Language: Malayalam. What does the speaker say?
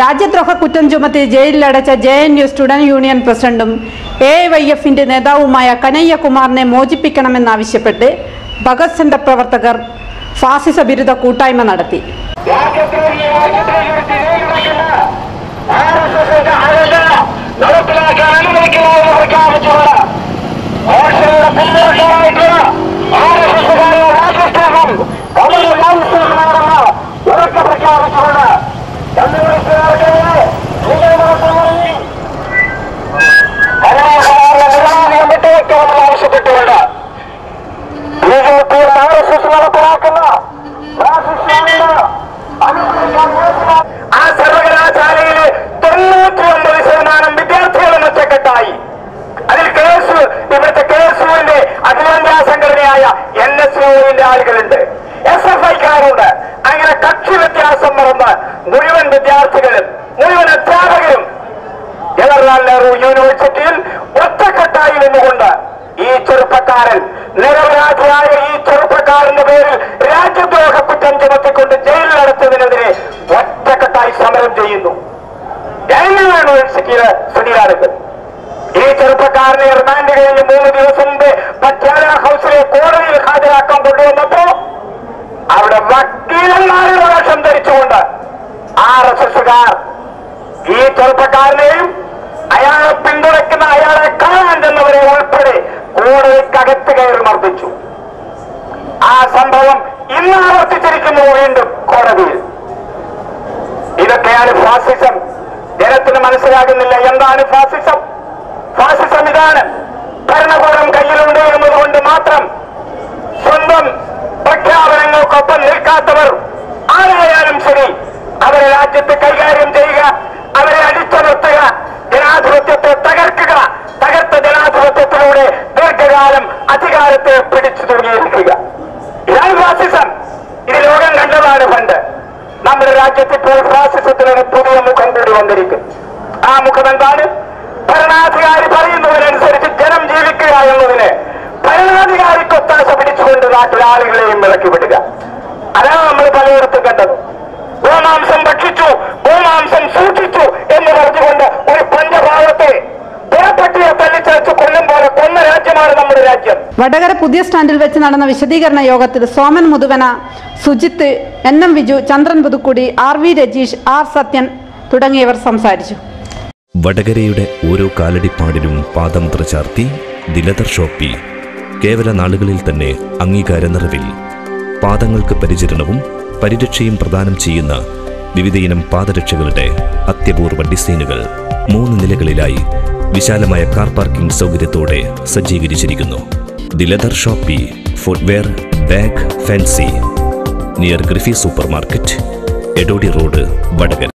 രാജ്യദ്രോഹ കുറ്റം ചുമത്തി ജയിലിലടച്ച J N U student union പ്രസിഡന്റും എ വൈ എഫിന്റെ നേതാവുമായ കനയ്യകുമാറിനെ മോചിപ്പിക്കണമെന്നാവശ്യപ്പെട്ട് ഭഗത് സെന്റർ പ്രവർത്തകർ ഫാസിസ ബിരുദ കൂട്ടായ്മ നടത്തി. ആവശ്യപ്പെട്ടുകൊണ്ട് B J P R S S നടപ്പിലാക്കുന്ന ആ സർവകലാശാലയിലെ തൊണ്ണൂറ്റി ഒമ്പത് ശതമാനം വിദ്യാർത്ഥികളും അതിൽ കെ എസ് യു ഇവിടുത്തെ കെ എസ് യുവിന്റെ അഖിലേന്ത്യാ സംഘടനയായ എൻ എസ് യുവിന്റെ ആളുകളുണ്ട്. എസ് എഫ് ഐക്കാരുണ്ട് അങ്ങനെ കക്ഷി വ്യത്യാസം മറന്ന് മുഴുവൻ വിദ്യാർത്ഥികളും മുഴുവൻ അധ്യാപകരും ജവഹർലാൽ നെഹ്റു യൂണിവേഴ്സിറ്റിയിൽ ഒറ്റക്കെട്ടായി നിന്നുകൊണ്ട് ഈ ചെറുപ്പക്കാരൻ നിരപരാധിയായ ഈ ചെറുപ്പക്കാരന്റെ പേരിൽ രാജ്യദ്രോഹ കുറ്റം ചുമത്തിക്കൊണ്ട് ജയിലിലടച്ചതിനെതിരെ ഒറ്റക്കെട്ടായി സമരം ചെയ്യുന്നു. ഡൽഹി യൂണിവേഴ്സിറ്റിയിലെ സ്ഥിതിയാണിത് ഈ ചെറുപ്പക്കാരനെ റിമാൻഡ് കഴിഞ്ഞ് മൂന്ന് ദിവസം മുമ്പ് പട്യാല ഹൗസിലെ കോടതിയിൽ ഹാജരാക്കാൻ കൊണ്ടുവന്നപ്പോ അവിടെ വക്കീലന്മാരുടെ വേഷം ധരിച്ചുകൊണ്ട് ആർ എസ് ഈ ചെറുപ്പക്കാരനെയും അയാളെ പിന്തുണയ്ക്കുന്ന അയാളെ കാണാൻ ചെന്നവരെ ഉൾപ്പെടെ കോടതിക്കകത്ത് കയറി മർദ്ദിച്ചു. ആ സംഭവം ഇന്ന് ആവർത്തിച്ചിരിക്കുന്നു വീണ്ടും കോടതിയിൽ. ഇതൊക്കെയാണ് ഫാസിസം. ജനത്തിന് മനസ്സിലാകുന്നില്ല എന്താണ് ഫാസിസം. ഫാസിസം ഇതാണ്. ഭരണകൂടം കയ്യിലുണ്ട് എന്നതുകൊണ്ട് മാത്രം സ്വന്തം പ്രഖ്യാപനങ്ങൾക്കൊപ്പം നിൽക്കാത്തവർ ആരായാലും ശരി അവരെ രാജ്യത്ത് കൈകാര്യം ചെയ്യുക അവരെ അടിച്ചമർത്തുക ജനാധിപത്യത്തെ തകർക്കുക തകർത്ത ജനാധിപത്യത്തിലൂടെ ദീർഘകാലം അധികാരത്തെ പിടിച്ചു തൂങ്ങിയിരിക്കുക ഇതാണ് ഫാസിസം ഇത് ലോകം കണ്ടതാണ് പണ്ട്. നമ്മുടെ രാജ്യത്ത് ഇപ്പോൾ ഫാസിസത്തിന് ഒരു പുതിയ മുഖം കൂടി വന്നിരിക്കും. ആ മുഖം എന്താണ്? ഭരണാധികാരി പറയുന്നതിനനുസരിച്ച് ജനം ജീവിക്കുക എന്നതിന് ഭരണാധികാരിക്ക് ഒത്താശ പിടിച്ചുകൊണ്ട് നാട്ടിലെ ആളുകളെയും ഇറക്കി വിടുക. അതാണ് നമ്മൾ പലയിടത്തും കണ്ടത്. വടകര പുതിയ സ്റ്റാൻഡിൽ വെച്ച് നടന്ന വിശദീകരണ യോഗത്തിൽ Soman Muthuvana Sujith N M Viju Chandran Puthukkudi R V Rajeesh R Sathyan തുടങ്ങിയവർ സംസാരിച്ചു. വടകരയുടെ ഓരോ കാലടിപ്പാടിലും പാദമുദ്ര ചാർത്തി ദിലദർ ഷോപ്പി കേവല നാളുകളിൽ തന്നെ അംഗീകാര നിറവിൽ. പാദങ്ങൾക്ക് പരിചരണവും പരിരക്ഷയും പ്രദാനം ചെയ്യുന്ന വിവിധയിനം പാദരക്ഷകളുടെ അത്യപൂർവ ഡിസൈനുകൾ മൂന്ന് നിലകളിലായി വിശാലമായ കാർ പാർക്കിംഗ് സൗകര്യത്തോടെ സജ്ജീകരിച്ചിരിക്കുന്നു. Dildar shoppe footwear bag fancy near ഗ്രിഫി super market Edodi road Vadakara